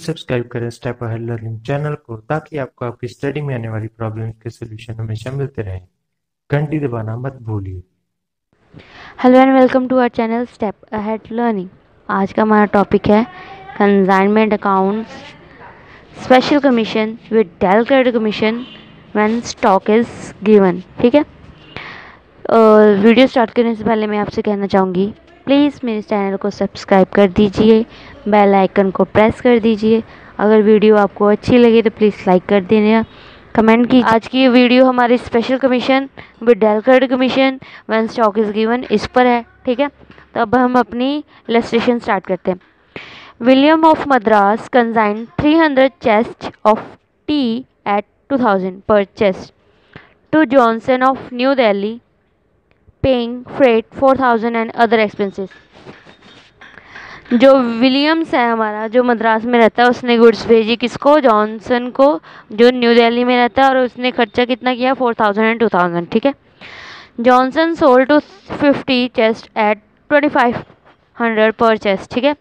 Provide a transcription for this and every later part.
Subscribe करें step ahead learning channel को, ताकि आपको आपकी स्टडी में आने वाली प्रॉब्लम्स के सॉल्यूशन हमेशा मिलते रहें। घंटी दबाना मत भूलिए। Hello and welcome to our channel step ahead learning आज का हमारा टॉपिक है consignment accounts special commission with del credit commission when stock is given ठीक है? वीडियो स्टार्ट करने से पहले मैं आपसे कहना चाहूँगी प्लीज़ मेरे चैनल को सब्सक्राइब कर दीजिए। बेल आइकन को प्रेस कर दीजिए। अगर वीडियो आपको अच्छी लगे तो प्लीज़ लाइक कर देना। कमेंट की आज की ये वीडियो हमारी special commission with del credit commission when stock is given इस पर है, ठीक है? तो अब हम अपनी इलस्ट्रेशन स्टार्ट करते हैं। William of Madras consign 300 chest of tea at 2000 per chest to Johnson of new Delhi paying freight four thousand and other expenses जो विलियम्स है हमारा, जो मद्रास में रहता है, उसने गुड्स भेजी किसको? जॉनसन को, जो न्यू दिल्ली में रहता है और उसने खर्चा कितना किया? Four thousand and two thousand, ठीक है? Johnson sold two fifty chest at twenty five hundred per chest, ठीक है?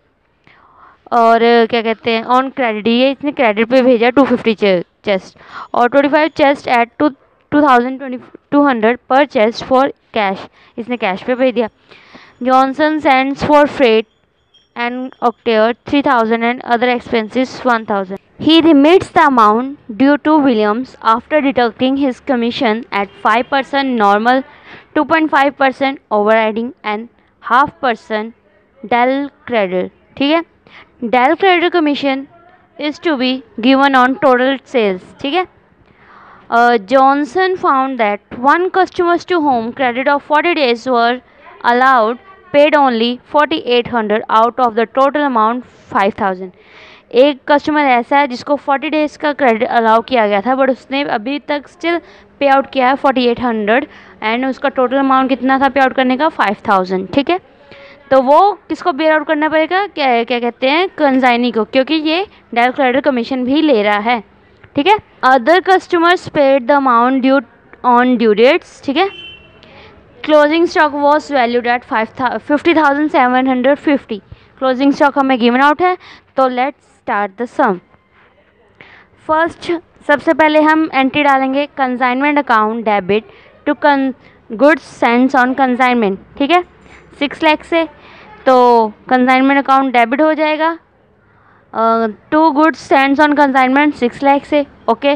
और क्या कहते हैं, ऑन क्रेडिट, ये इसने क्रेडिट पे भेजा टू फिफ्टी चेस्ट, और twenty five chest at two two thousand twenty, two hundred per chest for cash, इसने कैश पे भेज दिया। Johnson sends for freight and octroi three thousand and other expenses one thousand he remits the amount due to Williams after deducting his commission at five percent normal two point five percent overriding and half percent del credit ठीक है? Del credit commission is to be given on total sales ठीक है? Uh, Johnson found that one customers to whom credit of 40 days were paid only 4800 out of the total amount 5000 एक customer ऐसा है जिसको 40 days का credit allow किया गया था बट उसने अभी तक स्टिल पे आउट किया है 4800 एंड उसका टोटल अमाउंट कितना था पे आउट करने का? 5000 ठीक है? तो वो किसको पे आउट करना पड़ेगा? क्या क्या कहते हैं? कंजाइनी को, क्योंकि ये डायरेक्ट क्रेडिट कमीशन भी ले रहा है, ठीक है? Other customers paid the amount due on due dates ठीक है? Closing stock was valued at five था fifty thousand seven hundred fifty closing stock हमें गिवन आउट है तो let's start the sum first सबसे पहले हम एंट्री डालेंगे consignment account debit to con goods sends on consignment ठीक है? सिक्स लैख से तो कंसाइनमेंट अकाउंट डेबिट हो जाएगा। To goods stands on consignment six lakh से ओके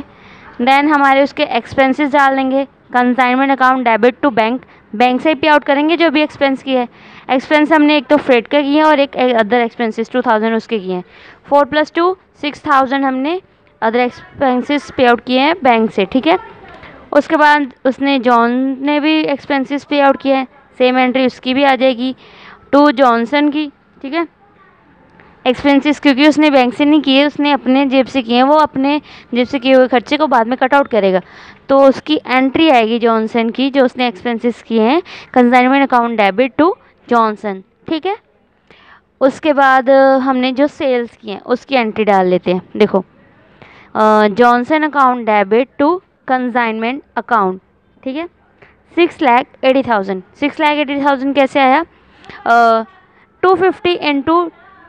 देन हमारे उसके एक्सपेंसेस डाल देंगे। Consignment account debit to bank bank से पे आउट करेंगे जो भी एक्सपेंस की है। एक्सपेंस हमने एक तो फ्रेड का किया हैं और एक अदर एक्सपेंसेस टू थाउज़ेंड उसके किए हैं। Four plus two six thousand हमने अदर एक्सपेंसेस पे आउट किए हैं बैंक से, ठीक है? उसके बाद उसने जॉन ने भी एक्सपेंसेस पे आउट किए हैं। सेम एंट्री उसकी भी आ जाएगी। टू जॉनसन की, ठीक है? एक्सपेंसेस क्योंकि उसने बैंक से नहीं किए, उसने अपने जेब से किए हैं, वो अपने जेब से किए हुए खर्चे को बाद में कट आउट करेगा। तो उसकी एंट्री आएगी जॉनसन की, जो उसने एक्सपेंसेस किए हैं consignment account debit to Johnson ठीक है? उसके बाद हमने जो सेल्स किए हैं, उसकी एंट्री डाल लेते हैं, देखो। Johnson account debit to consignment account ठीक है? Six lakh eighty thousand six lakh eighty thousand कैसे आया? Two fifty into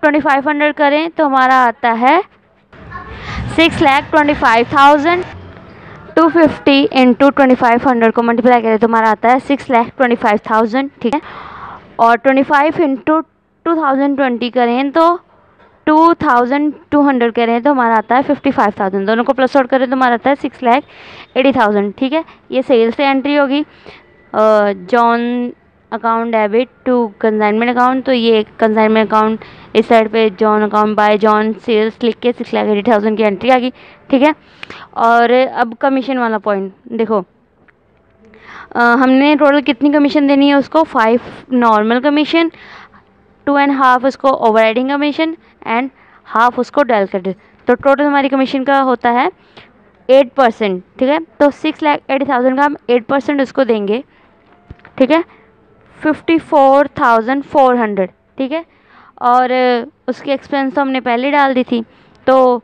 twenty five hundred करें तो हमारा आता है six lakh twenty five thousand two fifty into twenty five hundred को मल्टीप्लाई करें तो हमारा आता है six lakh twenty five thousand ठीक है? और twenty five into two thousand twenty करें तो टू थाउज़ेंड टू हंड्रेड करें तो हमारा आता है फिफ्टी फाइव थाउज़ेंड दोनों को प्लस आउट करें तो हमारा आता है सिक्स लैख एटी थाउज़ेंड ठीक है? ये सेल से एंट्री होगी। John account debit to consignment account तो ये कंसाइनमेंट अकाउंट इस साइड पे John account by John sales लिख के सिक्स लाख एटी थाउज़ेंड की एंट्री आ गई ठीक है? और अब कमीशन वाला पॉइंट देखो। आ, हमने टोटल कितनी कमीशन देनी है उसको? Five normal commission two and half उसको ओवर कमीशन एंड हाफ़ उसको डेल क्रेडिट तो टोटल हमारी कमीशन का होता है एट परसेंट ठीक है? तो सिक्स लाख एटी थाउज़ेंड का हम एट परसेंट उसको देंगे ठीक है? Fifty four thousand four hundred ठीक है? और उसकी एक्सपेंस तो हमने पहले डाल दी थी। तो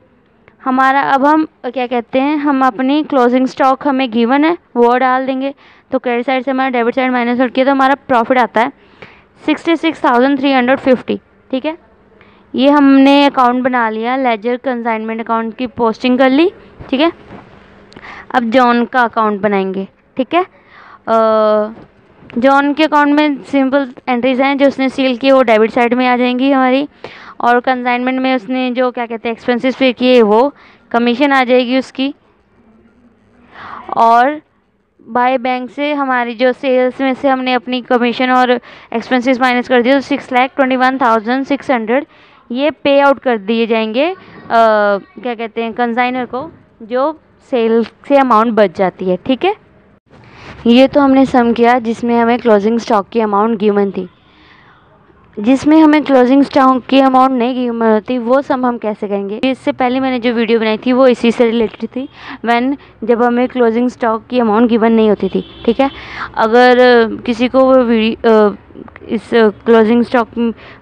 हमारा, अब हम, क्या कहते हैं, हम अपनी क्लोजिंग स्टॉक हमें गिवन है, वो डाल देंगे। तो क्रेडिट साइड से हमारा डेबिट साइड माइनस आउट किया तो हमारा प्रॉफिट आता है sixty six thousand three hundred fifty ठीक है? ये हमने अकाउंट बना लिया लेजर कंसाइनमेंट अकाउंट की पोस्टिंग कर ली, ठीक है? अब जॉन का अकाउंट बनाएँगे, ठीक है? जॉन के अकाउंट में सिंपल एंट्रीज हैं जो उसने सील किए वो डेबिट साइड में आ जाएँगी हमारी। और कंसाइनमेंट में उसने जो क्या कहते हैं एक्सपेंसेस पे किए वो कमीशन आ जाएगी उसकी। और बाय बैंक से हमारी जो सेल्स में से हमने अपनी कमीशन और एक्सपेंसेस माइनस कर दिए तो six lakh twenty one thousand six hundred ये पे आउट कर दिए जाएँगे आ, क्या कहते हैं कंसाइनर को जो सेल से अमाउंट बच जाती है ठीक है? ये तो हमने सम किया जिसमें हमें क्लोजिंग स्टॉक की अमाउंट गिवन थी। जिसमें हमें क्लोजिंग स्टॉक की अमाउंट नहीं गिवन होती, वो सम हम कैसे करेंगे? इससे पहले मैंने जो वीडियो बनाई थी, वो इसी से रिलेटेड थी। वैन जब हमें क्लोजिंग स्टॉक की अमाउंट गिवन नहीं होती थी, ठीक है? अगर किसी को वो इस क्लोजिंग स्टॉक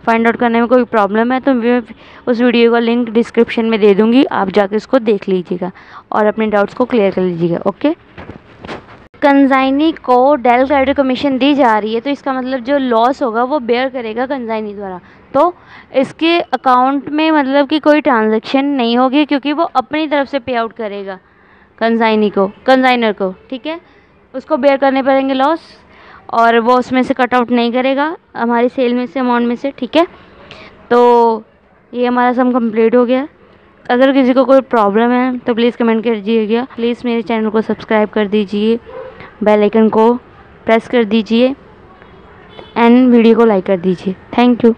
फाइंड आउट करने में कोई प्रॉब्लम है तो मैं उस वीडियो का लिंक डिस्क्रिप्शन में दे दूँगी। आप जाके उसको देख लीजिएगा और अपने डाउट्स को क्लियर कर लीजिएगा ओके कंजाइनी को डेल क्रेडिट कमीशन दी जा रही है तो इसका मतलब जो लॉस होगा वो बेयर करेगा कंजाइनी द्वारा। तो इसके अकाउंट में मतलब कि कोई ट्रांजैक्शन नहीं होगी, क्योंकि वो अपनी तरफ़ से पे आउट करेगा कंजाइनी को, कंजाइनर को, ठीक है? उसको बेयर करने पड़ेंगे लॉस और वो उसमें से कट आउट नहीं करेगा, हमारी सेल में से अमाउंट में से, ठीक है? तो ये हमारा सम कंप्लीट हो गया। अगर किसी को कोई प्रॉब्लम है तो प्लीज़ कमेंट कर दीजिएगा। प्लीज़ मेरे चैनल को सब्सक्राइब कर दीजिए। बेल आइकन को प्रेस कर दीजिए एंड वीडियो को लाइक कर दीजिए। Thank you.